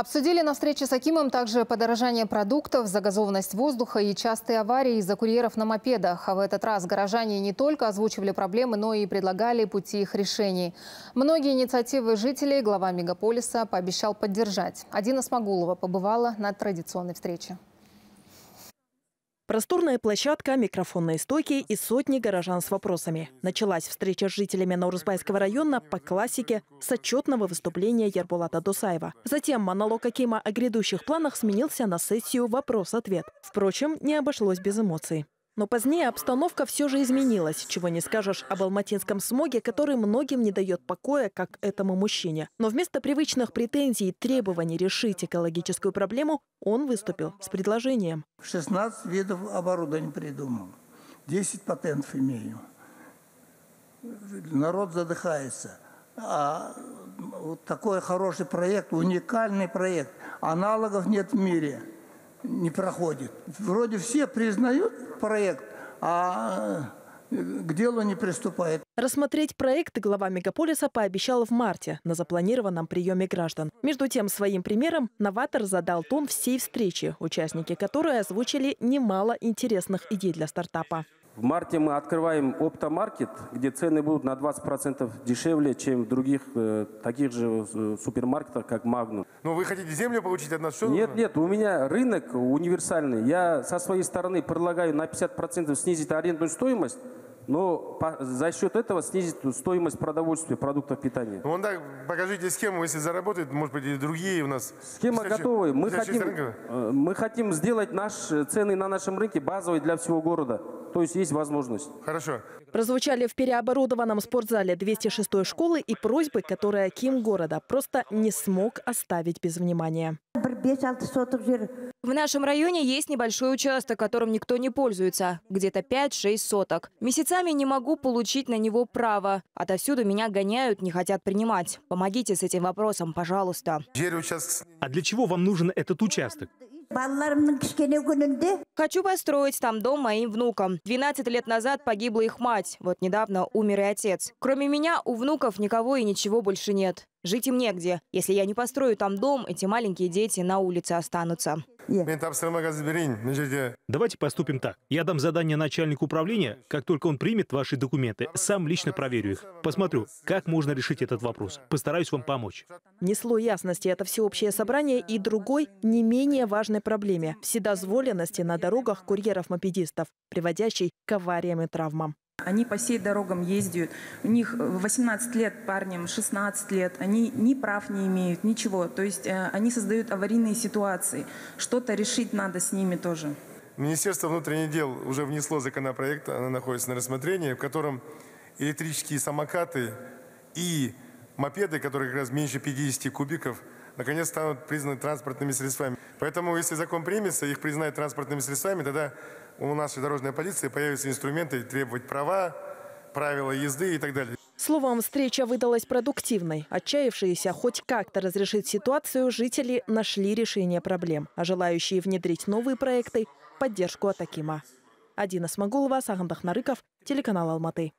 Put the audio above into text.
Обсудили на встрече с Акимом также подорожание продуктов, загазованность воздуха и частые аварии из-за курьеров на мопедах. А в этот раз горожане не только озвучивали проблемы, но и предлагали пути их решений. Многие инициативы жителей глава мегаполиса пообещал поддержать. Адина Смогулова побывала на традиционной встрече. Просторная площадка, микрофонные стойки и сотни горожан с вопросами. Началась встреча с жителями Наурзбайского района по классике с отчетного выступления Ербулата Дусаева. Затем монолог Акима о грядущих планах сменился на сессию «Вопрос-ответ». Впрочем, не обошлось без эмоций. Но позднее обстановка все же изменилась, чего не скажешь об алматинском смоге, который многим не дает покоя, как этому мужчине. Но вместо привычных претензий и требований решить экологическую проблему, он выступил с предложением. 16 видов оборудования придумал, 10 патентов имею. Народ задыхается. А вот такой хороший проект, уникальный проект, аналогов нет в мире – не проходит. Вроде все признают проект, а к делу не приступает. Рассмотреть проект глава мегаполиса пообещал в марте на запланированном приеме граждан. Между тем, своим примером новатор задал тон всей встречи, участники которой озвучили немало интересных идей для стартапа. В марте мы открываем оптомаркет, где цены будут на 20% дешевле, чем в других э, таких же э, супермаркетах, как Магнум. Ну, вы хотите землю получить от нас? Что нет, нужно? нет, у меня рынок универсальный. Я со своей стороны предлагаю на 50% снизить арендную стоимость, но по, за счет этого снизить стоимость продовольствия, продуктов питания. Ну, так, покажите схему, если заработает, может быть, и другие у нас. Схема готовая. Мы хотим, э, мы хотим сделать наши цены на нашем рынке базовые для всего города. То есть есть возможность. Хорошо. Прозвучали в переоборудованном спортзале 206 школы и просьбы, которые Ким города просто не смог оставить без внимания. В нашем районе есть небольшой участок, которым никто не пользуется. Где-то 5-6 соток. Месяцами не могу получить на него право. Отовсюду меня гоняют, не хотят принимать. Помогите с этим вопросом, пожалуйста. А для чего вам нужен этот участок? Хочу построить там дом моим внукам. 12 лет назад погибла их мать. Вот недавно умер и отец. Кроме меня у внуков никого и ничего больше нет. Жить им негде. Если я не построю там дом, эти маленькие дети на улице останутся. Давайте поступим так. Я дам задание начальнику управления. Как только он примет ваши документы, сам лично проверю их. Посмотрю, как можно решить этот вопрос. Постараюсь вам помочь. Несло ясности это всеобщее собрание и другой, не менее важной проблеме – вседозволенности на дорогах курьеров-мопедистов, приводящей к авариям и травмам. Они по всей дорогам ездят. У них 18 лет парням, 16 лет. Они ни прав не имеют, ничего. То есть э, они создают аварийные ситуации. Что-то решить надо с ними тоже. Министерство внутренних дел уже внесло законопроект, она находится на рассмотрении, в котором электрические самокаты и мопеды, которые как раз меньше 50 кубиков, наконец станут признаны транспортными средствами. Поэтому, если закон примется, их признают транспортными средствами, тогда у нашей дорожной полиции появятся инструменты требовать права, правила езды и так далее. Словом, встреча выдалась продуктивной. Отчаявшиеся хоть как-то разрешить ситуацию, жители нашли решение проблем, а желающие внедрить новые проекты – поддержку от Акима. Адина Смогулова, Сагандах Нарыков, телеканал Алматы.